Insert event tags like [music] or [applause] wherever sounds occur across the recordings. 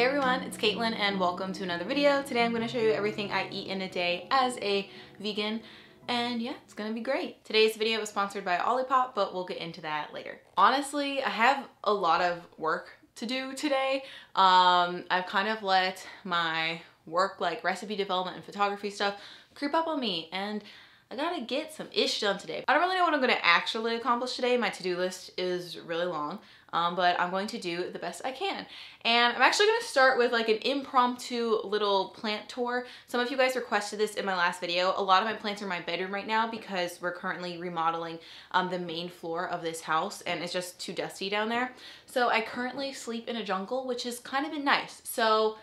Hey everyone, it's Caitlin and welcome to another video. Today I'm going to show you everything I eat in a day as a vegan and yeah, it's gonna be great. Today's video was sponsored by Olipop, but we'll get into that later. Honestly, I have a lot of work to do today. Um, I've kind of let my work like recipe development and photography stuff creep up on me and I gotta get some ish done today. I don't really know what I'm gonna actually accomplish today. My to-do list is really long, um, but I'm going to do the best I can. And I'm actually gonna start with like an impromptu little plant tour. Some of you guys requested this in my last video. A lot of my plants are in my bedroom right now because we're currently remodeling um, the main floor of this house and it's just too dusty down there. So I currently sleep in a jungle, which has kind of been nice. So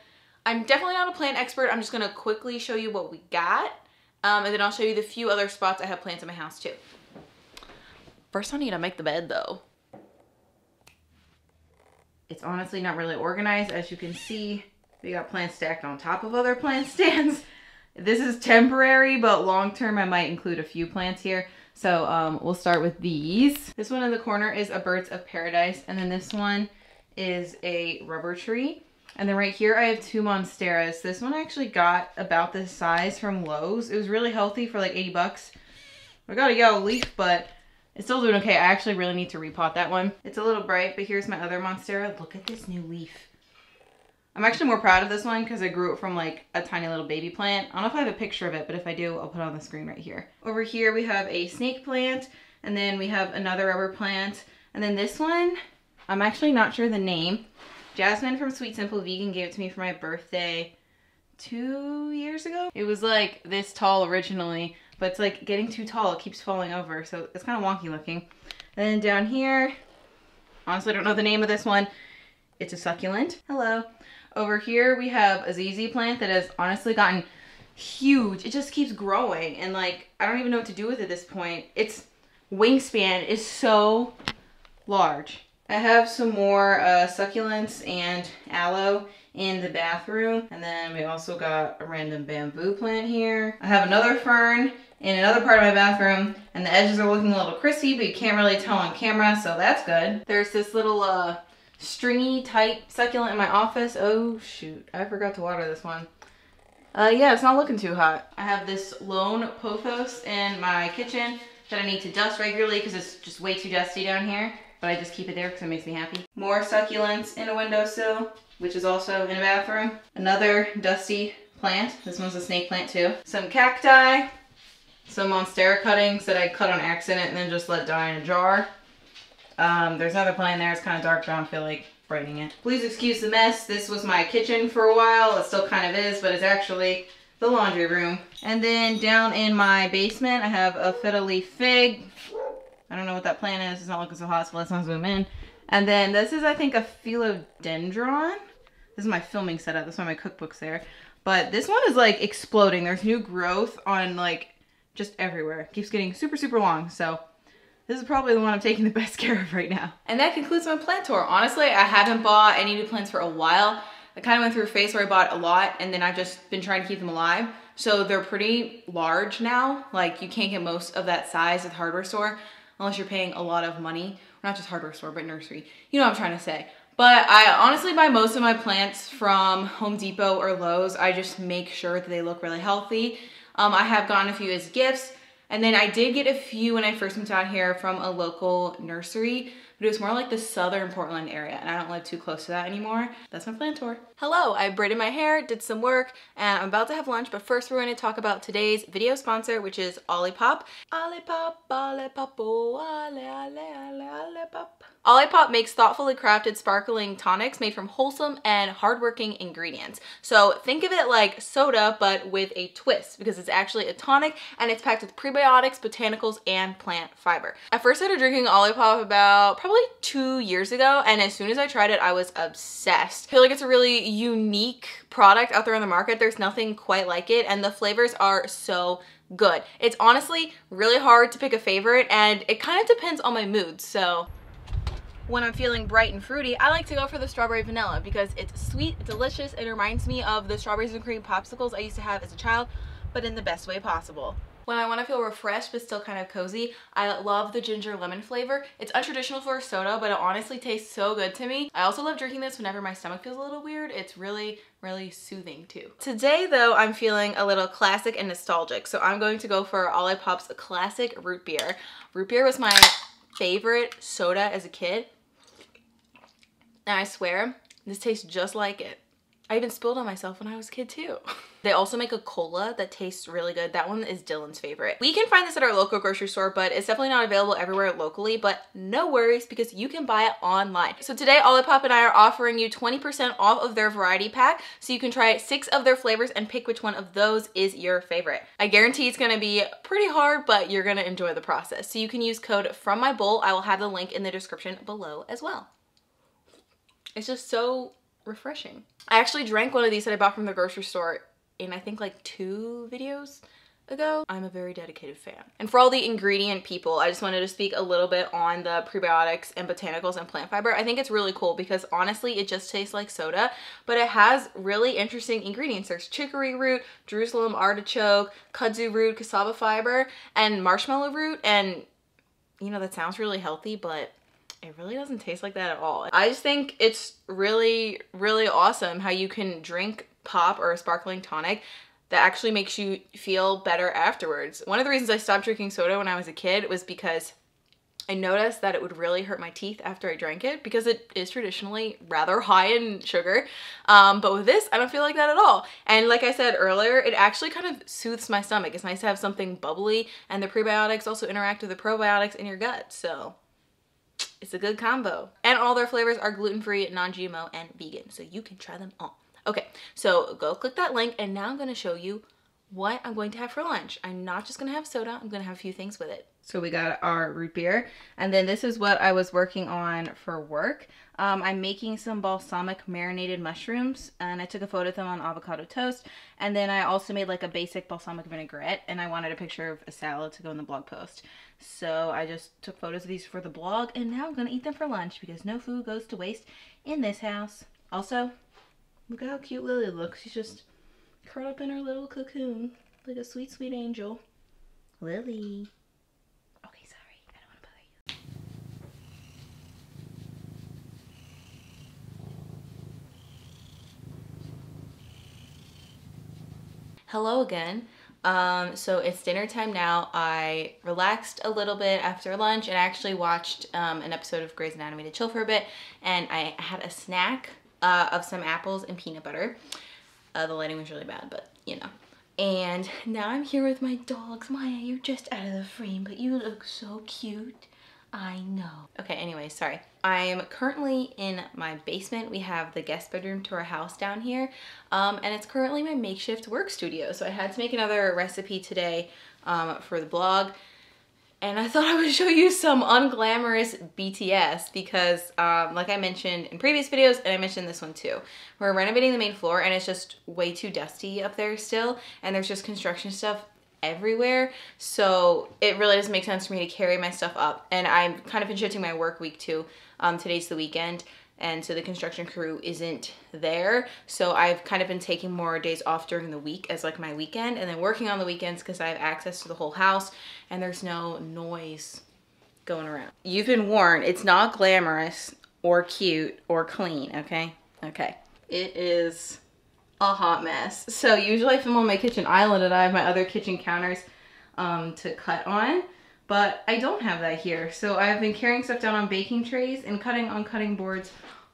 I'm definitely not a plant expert. I'm just gonna quickly show you what we got um, and then I'll show you the few other spots I have plants in my house too. First I need to make the bed though. It's honestly not really organized. As you can see, we got plants stacked on top of other plant [laughs] stands. This is temporary, but long term I might include a few plants here. So um, we'll start with these. This one in the corner is a Birds of Paradise, and then this one is a rubber tree. And then right here, I have two Monsteras. This one I actually got about this size from Lowe's. It was really healthy for like 80 bucks. I got a yellow leaf, but it's still doing okay. I actually really need to repot that one. It's a little bright, but here's my other Monstera. Look at this new leaf. I'm actually more proud of this one because I grew it from like a tiny little baby plant. I don't know if I have a picture of it, but if I do, I'll put it on the screen right here. Over here, we have a snake plant, and then we have another rubber plant. And then this one, I'm actually not sure the name. Jasmine from Sweet Simple Vegan gave it to me for my birthday two years ago. It was like this tall originally, but it's like getting too tall. It keeps falling over, so it's kind of wonky looking. And then down here, honestly I don't know the name of this one. It's a succulent. Hello. Over here we have a ZZ plant that has honestly gotten huge. It just keeps growing and like I don't even know what to do with it at this point. Its wingspan is so large. I have some more uh, succulents and aloe in the bathroom. And then we also got a random bamboo plant here. I have another fern in another part of my bathroom and the edges are looking a little crispy, but you can't really tell on camera, so that's good. There's this little uh, stringy type succulent in my office. Oh shoot, I forgot to water this one. Uh, yeah, it's not looking too hot. I have this lone pothos in my kitchen that I need to dust regularly because it's just way too dusty down here but I just keep it there because it makes me happy. More succulents in a windowsill, which is also in a bathroom. Another dusty plant. This one's a snake plant too. Some cacti, some monstera cuttings that I cut on accident and then just let die in a jar. Um, there's another plant there. It's kind of dark, but I don't feel like brightening it. Please excuse the mess. This was my kitchen for a while. It still kind of is, but it's actually the laundry room. And then down in my basement, I have a fiddle leaf fig, I don't know what that plant is. It's not looking so hot, so let's not zoom in. And then this is, I think, a philodendron. This is my filming setup. That's why my cookbook's there. But this one is like exploding. There's new growth on like just everywhere. It keeps getting super, super long. So this is probably the one I'm taking the best [laughs] care of right now. And that concludes my plant tour. Honestly, I haven't bought any new plants for a while. I kind of went through a phase where I bought a lot and then I've just been trying to keep them alive. So they're pretty large now. Like you can't get most of that size at the hardware store unless you're paying a lot of money. Not just hardware store, but nursery. You know what I'm trying to say. But I honestly buy most of my plants from Home Depot or Lowe's. I just make sure that they look really healthy. Um, I have gotten a few as gifts. And then I did get a few when I first moved out here from a local nursery but it was more like the southern Portland area and I don't live too close to that anymore. That's my plan tour. Hello, I braided my hair, did some work, and I'm about to have lunch, but first we're to talk about today's video sponsor, which is Olipop. Olipop, Olipop, oh, Oli, Oli, Oli, Olipop. Olipop makes thoughtfully crafted sparkling tonics made from wholesome and hardworking ingredients. So think of it like soda, but with a twist because it's actually a tonic and it's packed with prebiotics, botanicals, and plant fiber. I first started drinking Olipop about probably two years ago and as soon as I tried it, I was obsessed. I feel like it's a really unique product out there on the market. There's nothing quite like it and the flavors are so good. It's honestly really hard to pick a favorite and it kind of depends on my mood, so when I'm feeling bright and fruity, I like to go for the strawberry vanilla because it's sweet, delicious, it reminds me of the strawberries and cream popsicles I used to have as a child, but in the best way possible. When I want to feel refreshed but still kind of cozy, I love the ginger lemon flavor. It's untraditional for a soda, but it honestly tastes so good to me. I also love drinking this whenever my stomach feels a little weird. It's really, really soothing too. Today though, I'm feeling a little classic and nostalgic. So I'm going to go for Olipop's classic root beer. Root beer was my favorite soda as a kid. And I swear, this tastes just like it. I even spilled on myself when I was a kid too. [laughs] They also make a cola that tastes really good. That one is Dylan's favorite. We can find this at our local grocery store, but it's definitely not available everywhere locally, but no worries because you can buy it online. So today, Olipop and I are offering you 20% off of their variety pack, so you can try six of their flavors and pick which one of those is your favorite. I guarantee it's gonna be pretty hard, but you're gonna enjoy the process. So you can use code from my bowl. I will have the link in the description below as well. It's just so refreshing. I actually drank one of these that I bought from the grocery store in I think like two videos ago. I'm a very dedicated fan. And for all the ingredient people, I just wanted to speak a little bit on the prebiotics and botanicals and plant fiber. I think it's really cool because honestly, it just tastes like soda, but it has really interesting ingredients. There's chicory root, Jerusalem artichoke, kudzu root, cassava fiber, and marshmallow root. And you know, that sounds really healthy, but it really doesn't taste like that at all. I just think it's really, really awesome how you can drink pop or a sparkling tonic that actually makes you feel better afterwards. One of the reasons I stopped drinking soda when I was a kid was because I noticed that it would really hurt my teeth after I drank it because it is traditionally rather [laughs] high in sugar. Um, but with this, I don't feel like that at all. And like I said earlier, it actually kind of soothes my stomach. It's nice to have something bubbly and the prebiotics also interact with the probiotics in your gut. So it's a good combo. And all their flavors are gluten-free, non-GMO, and vegan. So you can try them all. Okay, so go click that link and now I'm gonna show you what I'm going to have for lunch. I'm not just gonna have soda, I'm gonna have a few things with it. So we got our root beer and then this is what I was working on for work. Um, I'm making some balsamic marinated mushrooms and I took a photo of them on avocado toast and then I also made like a basic balsamic vinaigrette and I wanted a picture of a salad to go in the blog post. So I just took photos of these for the blog and now I'm gonna eat them for lunch because no food goes to waste in this house. Also, Look how cute Lily looks. She's just curled up in her little cocoon like a sweet, sweet angel. Lily. Okay, sorry. I don't want to bother you. Hello again. Um, so it's dinner time now. I relaxed a little bit after lunch and I actually watched um, an episode of Grey's Anatomy to chill for a bit. And I had a snack uh, of some apples and peanut butter. Uh, the lighting was really bad, but you know. And now I'm here with my dogs. Maya, you're just out of the frame, but you look so cute. I know. Okay, anyway, sorry. I'm currently in my basement. We have the guest bedroom to our house down here. Um, and it's currently my makeshift work studio. So I had to make another recipe today um, for the blog and I [laughs] thought I would show you some unglamorous BTS because um, like I mentioned in previous videos and I mentioned this one too, we're renovating the main floor and it's just way too dusty up there still and there's just construction stuff everywhere so it really doesn't make sense for me to carry my stuff up and I'm kind of been shifting my work week too. Um, today's the weekend and so the construction crew isn't there so I've kind of been taking more days off during the week as like my weekend and then working on the weekends because I have access to the whole house and there's no noise going around. You've been warned it's not glamorous or cute or clean okay okay it is a hot mess so usually I film on my kitchen island and I have my other kitchen counters um, to cut on but I don't have that here. So I've been carrying stuff down on baking trays and cutting on cutting boards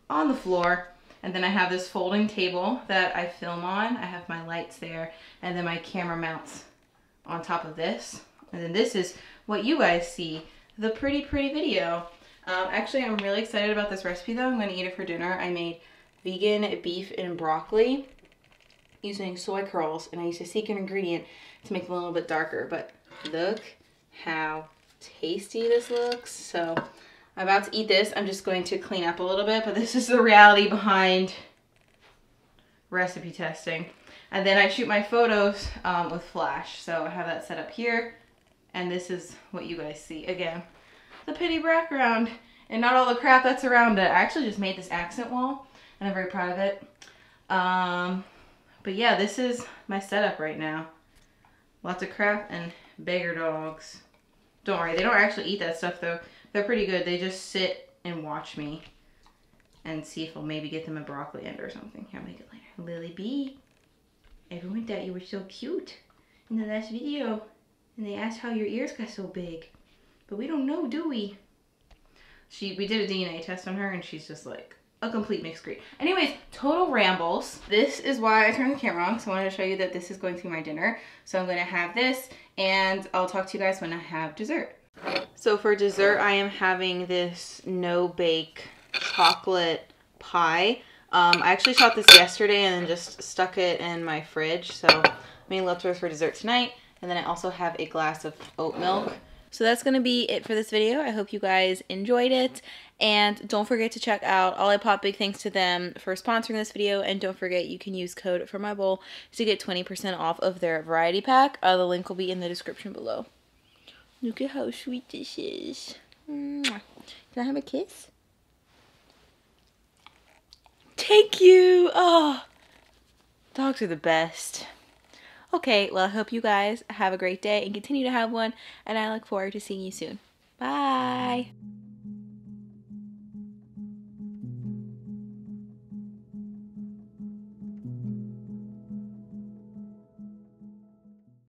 on the floor. And then I have this folding table that I film on. I have my lights there and then my camera mounts on top of this. And then this is what you guys see, the pretty, pretty video. Um, actually, I'm really excited about this recipe though. I'm gonna eat it for dinner. I made vegan beef and broccoli using soy curls and I used a secret ingredient to make them a little bit darker, but look how tasty this looks. So I'm about to eat this. I'm just going to clean up a little bit, but this is the reality behind recipe testing. And then I shoot my photos um, with flash. So I have that set up here. And this is what you guys see. Again, the pretty background and not all the crap that's around it. I actually just made this accent wall and I'm very proud of it. Um, but yeah, this is my setup right now. Lots of crap and beggar dogs. Don't worry, they don't actually eat that stuff though. They're pretty good. They just sit and watch me and see if I'll maybe get them a broccoli end or something. I'll make it later. Lily B. Everyone thought you were so cute in the last video. And they asked how your ears got so big. But we don't know, do we? She, we did a DNA test on her and she's just like a complete mixed breed. Anyways, total rambles. This is why I turned the camera on because I wanted to show you that this is going to be my dinner. So I'm to have this and I'll talk to you guys when I have dessert. So for dessert, I am having this no-bake chocolate pie. Um, I actually shot this yesterday and then just stuck it in my fridge. So I'm making leftovers for dessert tonight. And then I also have a glass of oat milk. So that's going to be it for this video. I hope you guys enjoyed it. And don't forget to check out Olipop. Big thanks to them for sponsoring this video. And don't forget you can use code for my bowl to get 20% off of their variety pack. Uh, the link will be in the description below. Look at how sweet this is. Can I have a kiss? Thank you. Oh, dogs are the best. Okay, well, I hope you guys have a great day and continue to have one. And I look forward to seeing you soon. Bye.